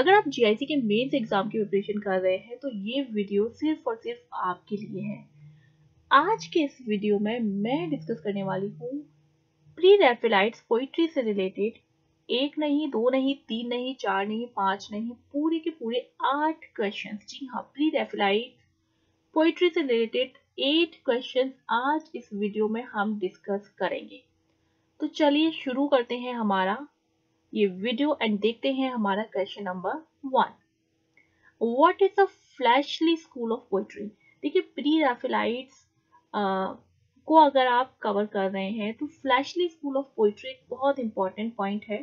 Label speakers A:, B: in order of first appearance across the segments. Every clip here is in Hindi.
A: अगर आप जीआईसी के मेंस एग्ज़ाम की प्रिपरेशन कर रहे हैं तो ये वीडियो सिर्फ़ और सिर्फ़ आपके लिए है। आज के इस वीडियो में मैं डिस्कस करने वाली हूँ प्री रेफिलाइट्स पोइट्री से रिलेटेड एक नहीं, दो नहीं, तीन नहीं, चार नहीं, पाँच नहीं, पूरे के पूरे आठ क्वेश्चन जी हाँ प्री रेफिलाइट पोइट्री से रिलेटेड एट क्वेश्चन आज इस वीडियो में हम डिस्कस करेंगे। तो चलिए शुरू करते हैं हमारा ये वीडियो एंड देखते हैं हमारा question number one what is a fleshly school of poetry देखिए प्री रेफिलाइट्स को अगर आप कवर कर रहे हैं तो फ्लैशली स्कूल ऑफ़ पोइट्री एक बहुत इंपॉर्टेंट पॉइंट है।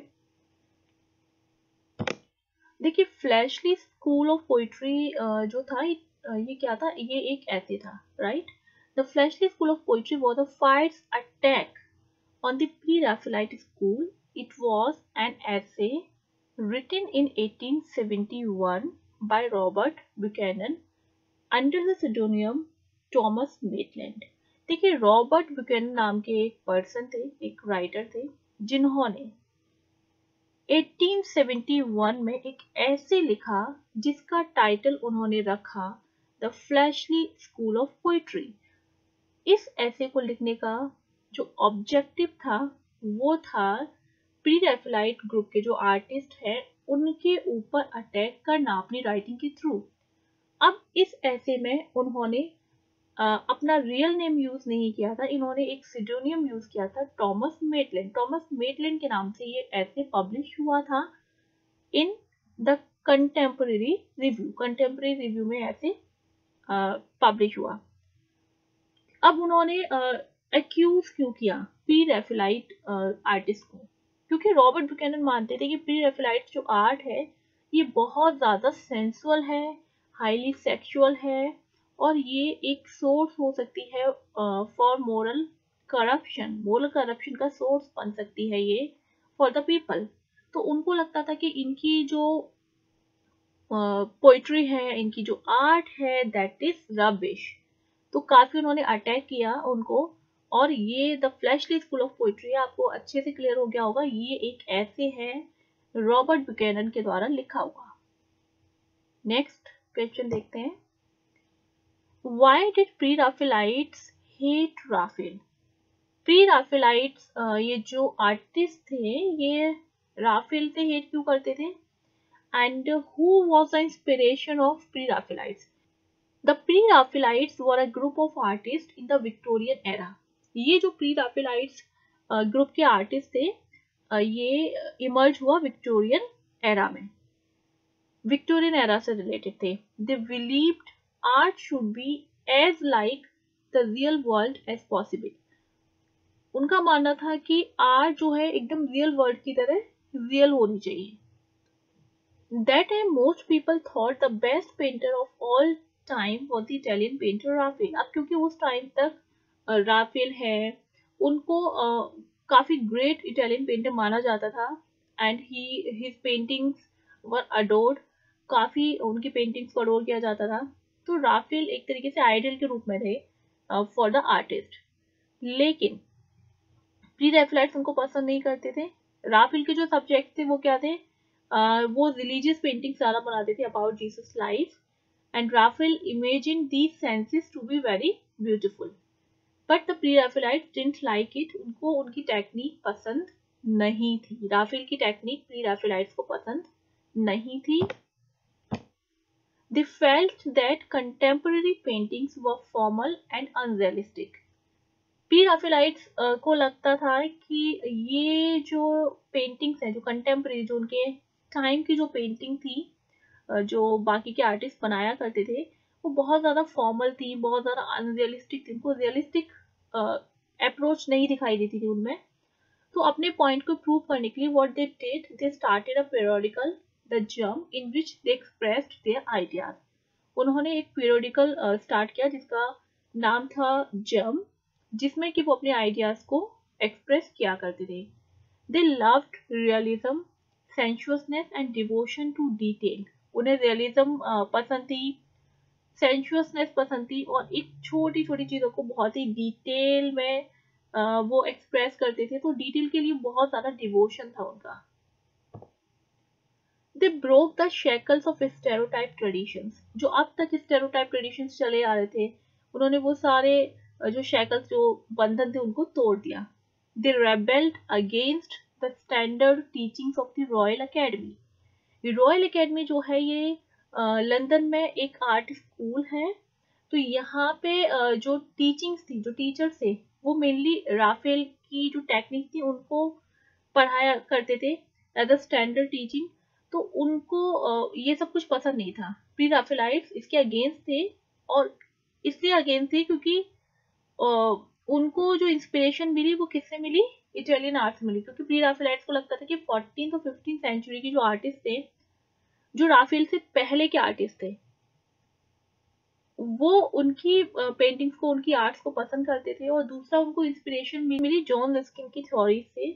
A: देखिए फ्लैशली स्कूल ऑफ़ पोइट्री जो था, ये क्या था? ये एक ऐसे था write the fleshly school of poetry was a fierce attack on the pre Raphaelite it was an essay written in 1871 by Robert Buchanan under the pseudonym Thomas Maitland. देखिए रॉबर्ट बुकैनन नाम के एक पर्सन थे, एक राइटर थे, जिन्होंने 1871 में एक ऐसे लिखा जिसका टाइटल उन्होंने रखा the fleshly school of poetry इस ऐसे को लिखने का जो ऑब्जेक्टिव था, वो था प्री रेफलाइट ग्रुप के जो आर्टिस्ट हैं, उनके ऊपर अटैक करना अपनी राइटिंग के थ्रू अब इस ऐसे में उन्होंने अपना रियल नेम यूज़ नहीं किया था, इन्होंने एक सिडोनियम यूज़ किया था टॉमस मेटलैंड टॉमस मेटलैंड के नाम से ये ऐसे पब्लिश हुआ था in the contemporary review contemporary review में ऐसे पब्लिश हुआ। अब उन्होंने एक्यूज क्यों किया प्री रेफिलाइट आर्टिस्ट को? क्योंकि रॉबर्ट बुकैनन मानते थे कि प्री रेफिलाइट जो आर्ट है ये बहुत ज़्यादा सेंसुअल है हाईली सेक्सुअल है और ये एक सोर्स हो सकती है for moral corruption moral corruption का सोर्स बन सकती है ये फॉर द पीपल तो उनको लगता था कि इनकी जो पोइट्री uh, है इनकी जो आर्ट है दैट इज़ रबिश तो काफ़ी उन्होंने अटैक किया उनको और ये the fleshly school of poetry आपको अच्छे से क्लियर हो गया होगा, ये एक ऐसे है रॉबर्ट बुकैनन के द्वारा लिखा हुआ। नेक्स्ट क्वेश्चन देखते हैं। Why did pre-Raphaelites hate Raphael? Pre-Raphaelites ये जो आर्टिस्ट थे, ये राफेल से हेट क्यों करते थे? And who was the inspiration of pre Raphaelites the pre Raphaelites were a group of artist in the Victorian era ये जो प्री राफेलाइट्स ग्रुप के आर्टिस्ट थे ये इमर्ज हुआ विक्टोरियन एरा में। विक्टोरियन एरा से रिलेटेड थे। They believed art should be as like the real world as possible उनका मानना था कि आर्ट जो है एकदम रियल वर्ल्ड की तरह रियल होनी चाहिए। That time most people thought the best painter of all time was the Italian painter Raphael अब क्योंकि उस टाइम तक राफेल है। उनको काफ़ी ग्रेट इटालियन पेंटर माना जाता था and he his paintings were adored काफ़ी उनकी पेंटिंग्स को अडोर किया जाता था। तो राफेल एक तरीके से आइडल के रूप में थे फॉर द आर्टिस्ट लेकिन प्री रेफलाइट्स उनको पसंद नहीं करते थे। राफेल के जो सब्जेक्ट थे वो क्या थे? uh, वो रिलीजियस पेंटिंग ज़्यादा बनाते थे about Jesus life and Raphael imagine these scenes to be very beautiful but the pre Raphaelite didn't like it उनको उनकी टेक्निक पसंद नहीं थी। राफेल की टेक्निक प्री राफेलाइट्स को पसंद नहीं थी। They felt that contemporary paintings were formal and unrealistic. Pre Raphaelites को लगता था कि ये जो पेंटिंग्स हैं, जो कंटेम्प्रेरी जो उनके टाइम की जो पेंटिंग थी जो बाकी के आर्टिस्ट बनाया करते थे, वो बहुत ज़्यादा फॉर्मल थी, बहुत ज़्यादा अनरियलिस्टिक थी। उनको रियलिस्टिक अप्रोच नहीं दिखाई देती थी उनमें। तो अपने पॉइंट को प्रूव करने के लिए what they did they started a periodical the Germ in which they expressed their ideas उन्होंने एक पीरियोडिकल स्टार्ट किया जिसका नाम था जम जिसमें कि वो अपने आइडियाज़ को एक्सप्रेस किया करते थे। They loved realism sensuousness and devotion to detail उन्हें रियलिज्म पसंद थी सेंशुअसनेस पसंद थी और एक छोटी छोटी चीज़ों को बहुत ही डिटेल में वो एक्सप्रेस करते थे तो डिटेल के लिए बहुत ज़्यादा डिवोशन था उनका। They broke the shackles of stereotype traditions जो अब तक स्टेरोटाइप ट्रेडिशंस चले आ रहे थे, उन्होंने वो सारे जो शेकल्स जो बंधन थे, उनको तोड़ दिया। They rebelled against the standard teachings of the Royal Academy Royal Academy जो है ये लंदन में एक आर्ट स्कूल है। तो यहाँ पे जो टीचिंग्स थी, जो टीचर्स थे, वो मेनली राफेल की जो टेक्निक थी, उनको पढ़ाया करते थे एज अ स्टैंडर्ड टीचिंग तो उनको ये सब कुछ पसंद नहीं था। प्री राफेलाइट्स इसके अगेंस्ट थे और इसलिए अगेंस्ट थे क्योंकि उनको जो इंस्पिरेशन मिली, वो किससे मिली? इटालियन आर्ट से मिली। क्योंकि प्री राफेलाइट्स को लगता था कि फोर्टीन और फिफ्टीन सेंचुरी के जो आर्टिस्ट थे जो राफेल से पहले के आर्टिस्ट थे, वो उनकी पेंटिंग्स को, उनकी आर्ट्स को पसंद करते थे और दूसरा उनको इंस्पिरेशन मिली जॉन रस्किन की थ्योरी से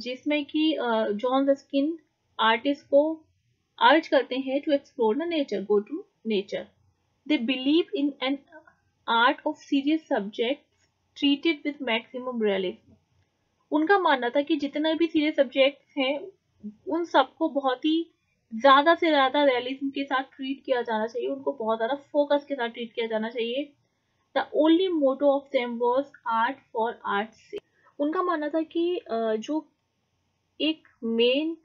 A: जिसमें कि जॉन रस्किन आर्टिस्ट को अर्ज़ करते हैं to explore the nature go to nature they believe in an art of serious subject treated with maximum realism उनका मानना था कि जितना भी सीरियस सब्जेक्ट हैं, उन सबको बहुत ही ज़्यादा से ज़्यादा रियलिज्म के साथ ट्रीट किया जाना चाहिए, उनको बहुत ज़्यादा फोकस के साथ ट्रीट किया जाना चाहिए। The only motto of them was art for art sake उनका मानना था कि जो एक मेन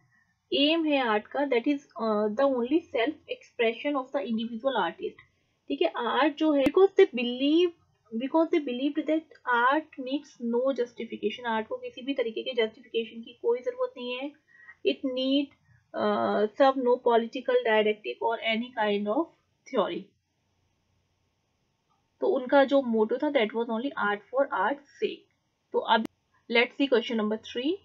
A: एम है आर्ट का that is the only self expression of the individual artist ठीक है आर्ट जो है because they believe because they believe that art needs no justification art को किसी भी तरीके के जस्टिफिकेशन की कोई ज़रूरत नहीं है। It needs no political directive और एनी काइंड ऑफ़ थ्योरी तो उनका जो मोटो था that was only art for art sake तो अब let's see question number three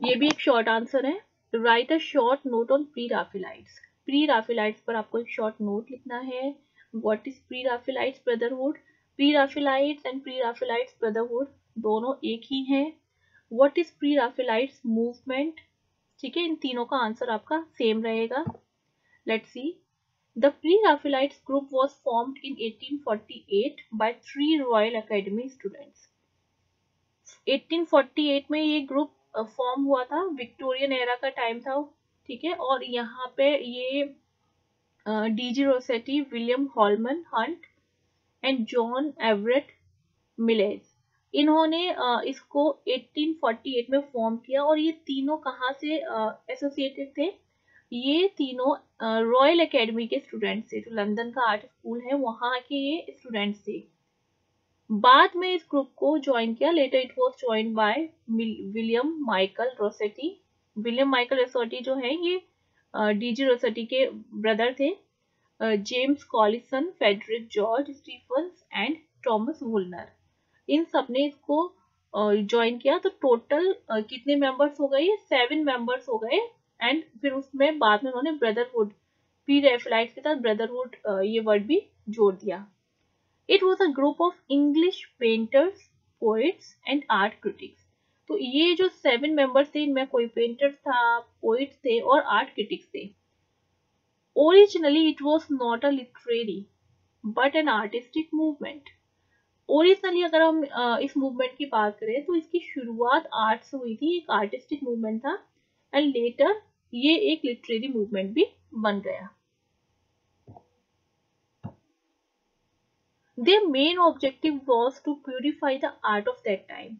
A: ये भी एक शॉर्ट आंसर है. Write a short note on pre Raphaelites pre Raphaelites पर आपको एक शॉर्ट नोट लिखना है. What is pre Raphaelites brotherhood pre Raphaelites and pre Raphaelites brotherhood दोनों एक ही हैं. What is pre Raphaelites movement ठीक है, इन तीनों का आंसर आपका सेम रहेगा। Let's see the pre Raphaelites group was formed in 1848 by three Royal Academy students 1848 में ये ग्रुप फॉर्म हुआ था। विक्टोरियन एरा का टाइम था ठीक है। और यहाँ पे ये DG Rossetti William Holman Hunt and John Everett Millais इन्होंने इसको 1848 में फॉर्म किया और ये तीनों कहाँ से एसोसिएटेड थे? ये तीनों रॉयल एकेडमी के स्टूडेंट्स थे, जो लंदन का आर्ट स्कूल है, वहाँ के ये स्टूडेंट्स थे। बाद में इस ग्रुप को ज्वाइन किया later it was join by William Michael Rossetti William Michael Rossetti जो है, ये डीजी रोसेटी के ब्रदर थे James Collinson Frederic George Stephens and Thomas Woolner इन सबने इसको ज्वाइन किया तो टोटल कितने मेंबर्स हो गए? सेवन मेंबर्स हो गए एंड फिर उसमें बाद में उन्होंने ब्रदरहुड पी रेफलाइट के साथ ब्रदरहुड ये वर्ड भी जोड़ दिया। It was a group of English painters poets and art critics तो ये जो सेवन मेंबर्स थे, इनमें कोई पेंटर था पोइट्स थे और आर्ट क्रिटिक्स थे। Originally it was not a literary but an artistic movement originally अगर हम इस मूवमेंट की बात करें तो इसकी शुरुआत आर्ट से हुई थी, एक आर्टिस्टिक मूवमेंट था एंड लेटर ये एक लिटरेरी मूवमेंट भी बन गया। Their main objective was to purify the art of that time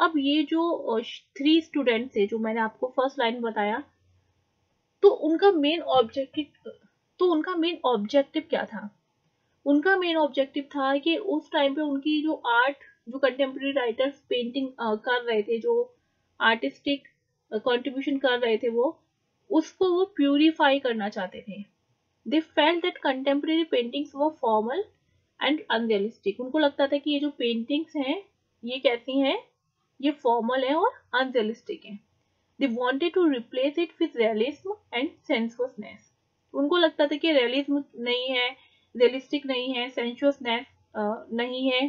A: अब ये जो थ्री स्टूडेंट थे, जो मैंने आपको फ़र्स्ट लाइन बताया तो उनका मेन ऑब्जेक्टिव तो उनका मेन ऑब्जेक्टिव क्या था? उनका मेन ऑब्जेक्टिव था कि उस टाइम पे उनकी जो आर्ट जो कंटेम्प्रेरी राइटर्स पेंटिंग कर रहे थे, जो आर्टिस्टिक कंट्रीब्यूशन कर रहे थे वो, उसको वो प्यूरिफाई करना चाहते थे। They felt that contemporary paintings वो फॉर्मल एंड अनरियलिस्टिक उनको लगता था कि ये जो पेंटिंग्स हैं, ये कैसी हैं, ये फॉर्मल है और अनरियलिस्टिक है। They wanted to replace it with realism and sensuousness उनको लगता था कि रियलिज्म नहीं है रियलिस्टिक नहीं है सेंशुअसनेस नहीं है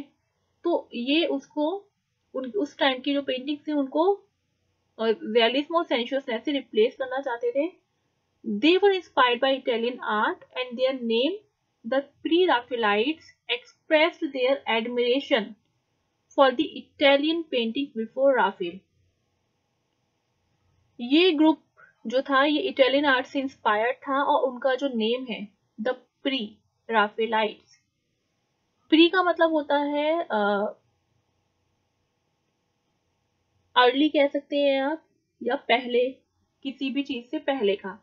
A: तो ये उसको, उन, उस टाइम की जो पेंटिंग थी उनको रियलिज्म और सेंशुअसनेस से रिप्लेस करना चाहते थे they were inspired by Italian art and their name the pre Raphaelites expressed their admiration for the Italian painting before Raphael. ये ग्रुप जो था, ये इटालियन आर्ट से इंस्पायर्ड था और उनका जो नेम है द प्री राफेलाइट्स प्री का मतलब होता है अर्ली कह सकते हैं आप, या पहले, किसी भी चीज़ से पहले का।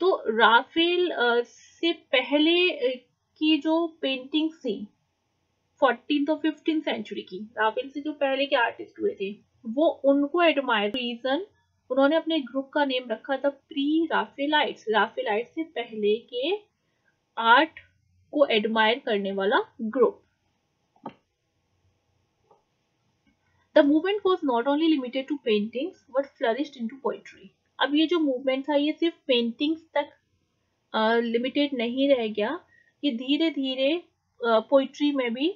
A: तो राफेल से पहले की जो पेंटिंग थी फोर्टीन और फिफ्टीन सेंचुरी की राफेल से जो पहले के आर्टिस्ट हुए थे, वो उनको एडमायर रीजन उन्होंने अपने ग्रुप का नेम रखा था प्री राफेलाइट्स राफेलाइट से पहले के आर्ट को एडमायर करने वाला group the movement was not only limited to paintings but flourished into poetry अब ये जो मूवमेंट था ये सिर्फ़ पेंटिंग्स तक लिमिटेड uh, नहीं रह गया। ये धीरे धीरे पोइट्री में भी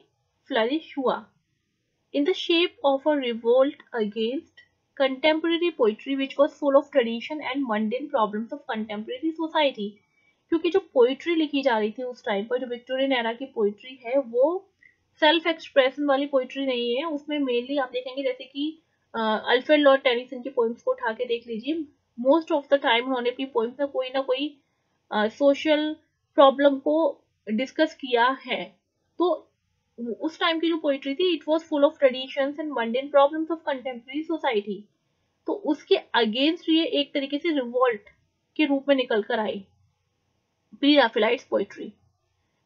A: फ्लरिश हुआ। In the shape of a revolt against contemporary poetry which was full of tradition and mundane problems of contemporary society क्योंकि जो पोइट्री लिखी जा रही थी उस टाइम पर, जो विक्टोरियन एरा की पोइट्री है, वो सेल्फ एक्सप्रेशन वाली पोइट्री नहीं है। उसमें मेनली आप देखेंगे जैसे कि अल्फ्रेड लॉर्ड टेनिसन की पोइम्स को उठा के देख लीजिए। मोस्ट ऑफ़ द टाइम उन्होंने अपनी पोइम्स में कोई ना कोई सोशल प्रॉब्लम को डिस्कस किया है। तो उस टाइम की जो पोइट्री थी it was full of traditions and mundane problems of contemporary society तो उसके अगेंस्ट ये एक तरीके से रिवोल्ट के रूप में निकल कर आई। Raphaelites poetry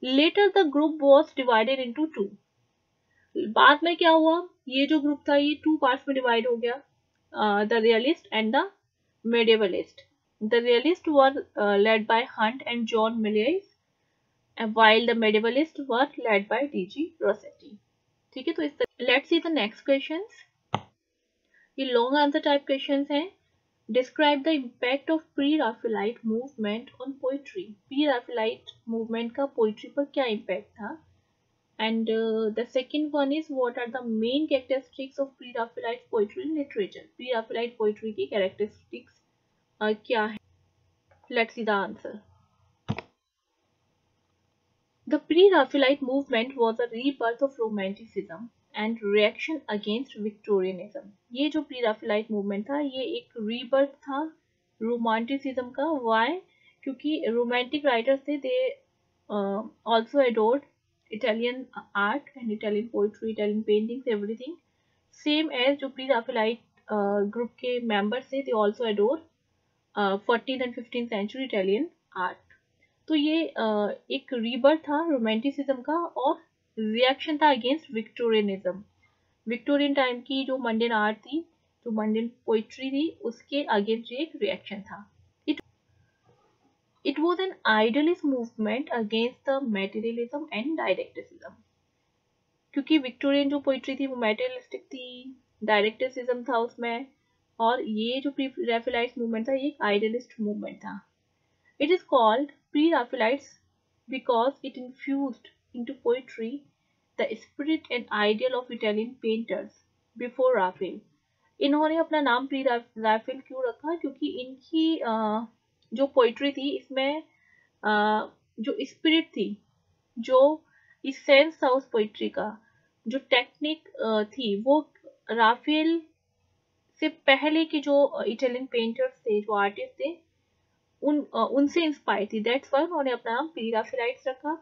A: later the group was divided into two बाद में क्या हुआ? ये जो ग्रुप था, ये टू पार्ट्स में डिवाइड हो गया. The realist and the medievalist the realist were led by Hunt and John Millais while the medievalists were led by D.G. Rossetti. ठीक है तो इस let's see the next questions ये लॉन्ग आंसर टाइप क्वेश्चंस हैं. describe the impact of pre Raphaelite movement on poetry pre Raphaelite movement का पोइट्री पर क्या इम्पैक्ट था and the second one is what are the main characteristics of pre Raphaelite poetry in literature pre Raphaelite poetry की कैरेक्टरिस्टिक्स uh, क्या है let's see the answer The pre-Raphaelite movement was a rebirth of Romanticism and reaction against Victorianism ये जो प्री राफेलाइट मूवमेंट था, ये एक रीबर्थ था रोमांटिसिज्म का. वाई क्योंकि रोमांटिक राइटर्स थे they also adored Italian art and Italian poetry Italian paintings everything same as जो प्री राफेलाइट ग्रुप के मेंबर्स थे they also adore fourteen and fifteen century Italian art तो ये एक रीबर्थ था रोमांटिसिज्म का और रिएक्शन था अगेंस्ट विक्टोरियनिज्म विक्टोरियन टाइम की जो मंडेन आर्ट थी, जो मंडेन पोइट्री थी, उसके अगेंस्ट एक रिएक्शन था. It was an idealist movement against the materialism and didacticism क्योंकि विक्टोरियन जो पोइट्री थी, वो मेटेरियलिस्टिक थी डायरेक्टिसिज्म था उसमें, और ये जो प्री रेफिलाइट मूवमेंट था, ये एक आइडलिस्ट मूवमेंट था. It is called Pre-Raphaelites because it infused into poetry, the spirit and ideal of Italian painters, before Raphael. इन्होंने अपना नाम प्री राफेल क्यों रखा? क्योंकि इनकी जो पोइट्री थी, इसमें जो स्पिरिट थी, जो सेंस था उस पोइट्री का, जो टेक्निक थी, वो राफेल से पहले के जो इटालियन पेंटर्स थे, जो आर्टिस्ट थे, उन उनसे इंस्पायर थी. दैट्स वाई उन्होंने अपना नाम पीराफिलाइट्स रखा।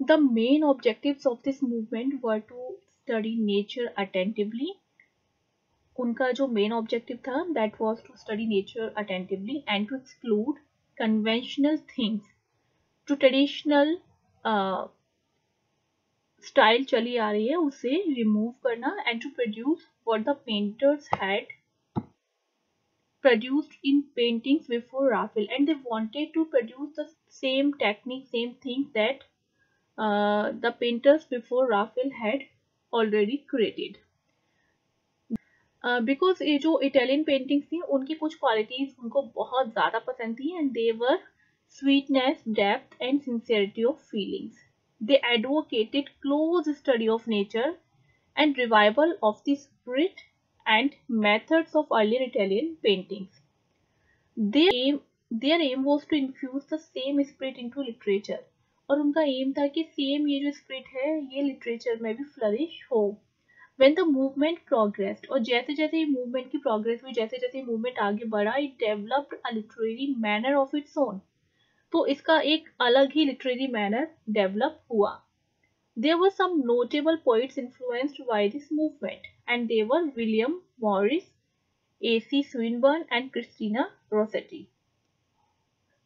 A: the main objectives of this movement were to study nature attentively उनका जो मेन ऑब्जेक्टिव था that was to study nature attentively and to exclude conventional things जो ट्रेडिशनल स्टाइल चली आ रही है उसे रिमूव करना and to produce what the painters had produced in paintings before Raphael and they wanted to produce the same technique, same things that uh, the painters before Raphael had already created. Because uh, ये जो इटालियन पेंटिंग्स थी उनकी कुछ क्वालिटीज उनको बहुत ज़्यादा पसंद थी and they were sweetness, depth, and sincerity of feelings. They advocated close study of nature and revival of the spirit and methods of earlier Italian paintings. Their aim, their aim was to infuse the same spirit into literature. और उनका एम था कि सेम ये जो स्पिरिट है ये लिटरेचर में भी फ्लरिश हो वेन द मूवमेंट प्रोग्रेस और जैसे जैसे मूवमेंट की प्रोग्रेस हुई जैसे जैसे मूवमेंट आगे बढ़ा it developed a literary manner of its own तो इसका एक अलग ही लिटरेरी मैनर डेवलप हुआ There were some notable poets influenced by this movement, and they were William Morris, A.C. Swinburne, and Christina Rossetti.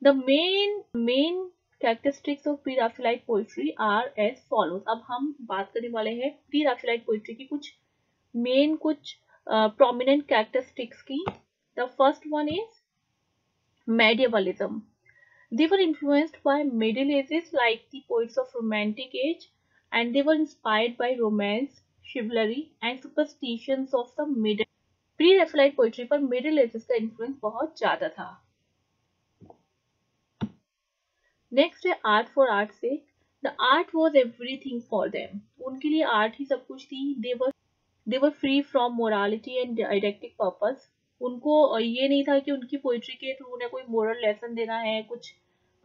A: The main main characteristics of pre-Raphaelite poetry are as follows. अब हम बात करने वाले हैं pre-Raphaelite poetry की कुछ main कुछ uh, prominent characteristics की. Is medievalism. They were influenced by Middle Ages like the poets of Romantic age and they were inspired by romance, chivalry and superstitions of the middle pre Raphaelite poetry पर मिडिल एजेस का इन्फ्लुएंस बहुत ज़्यादा था नेक्स्ट है आर्ट फॉर आर्ट से the art was everything for them उनके लिए आर्ट ही सब कुछ थी. They were they were free from morality and didactic purpose उनको ये नहीं था कि उनकी पोइट्री के थ्रू उन्हें कोई मोरल लेसन देना है कुछ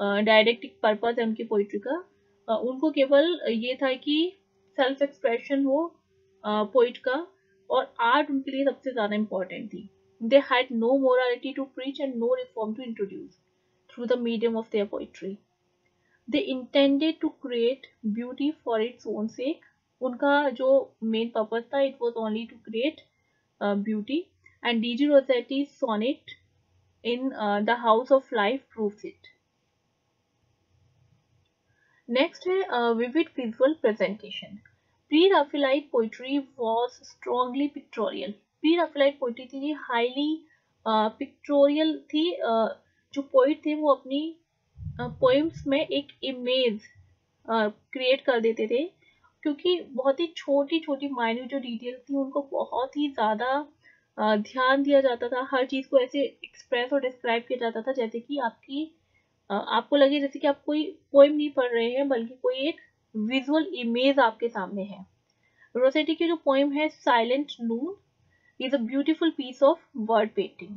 A: डायरेक्टिक पर्पस है उनकी पोइट्री का. uh, उनको केवल ये था कि सेल्फ एक्सप्रेशन हो पोइट uh, का और आर्ट उनके लिए सबसे ज़्यादा इंपॉर्टेंट थी. They had no morality to preach and no reform to introduce through the medium of their poetry they intended to create beauty for its own sake उनका जो मेन पर्पज था it was only to create beauty and D G Rossetti sonnet in the House of Life proves it next है vivid visual presentation pre Raphaelite poetry was strongly pictorial pre Raphaelite poetry थी हाईली पिक्टोरियल थी uh, जो पोइट थे वो अपनी पोइम्स में एक इमेज क्रिएट कर देते थे, क्योंकि बहुत ही छोटी छोटी माइन्यूट जो डिटेल थी, उनको बहुत ही ज़्यादा ध्यान दिया जाता था। हर चीज़ को ऐसे एक्सप्रेस और डिस्क्राइब किया जाता था, जैसे कि आपकी आपको लगे जैसे कि आप कोई पोइम नहीं पढ़ रहे हैं, बल्कि कोई एक विजुअल इमेज आपके सामने है। रोसेटी की जो पोइम है Silent Noon is a beautiful piece of word painting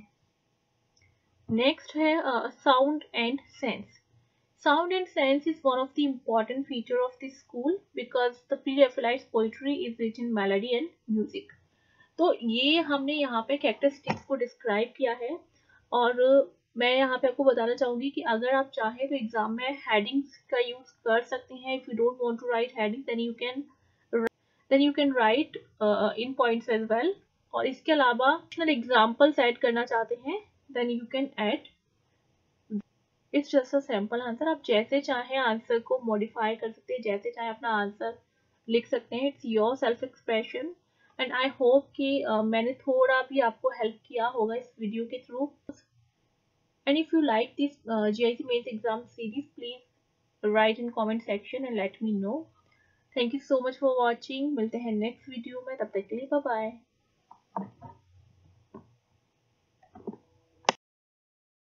A: next है sound and sense and sense is one of the important feature of this school because the pre poetry is rich in melody and music तो ये हमने यहाँ पे कैरेक्टरिस्टिक्स को डिस्क्राइब किया है और मैं यहाँ पे आपको बताना चाहूँगी कि अगर आप चाहें तो एग्ज़ाम में हेडिंग्स का यूज़ कर सकते हैं। If you don't want to write heading then you can then you can write in points as well और इसके अलावा एग्जाम्पल्स ऐड करना चाहते हैं then you can add it's just a sample answer आप जैसे चाहें आंसर को मॉडिफाई कर सकते हैं जैसे चाहे अपना आंसर लिख सकते हैं it's your self expression and I hope कि uh, मैंने थोड़ा भी आपको हेल्प किया होगा इस वीडियो के through And if you like this uh, GIC mains exam series, please write in comment section and let me know. Thank you so much for watching. मिलते हैं next video में तब तक के लिए bye.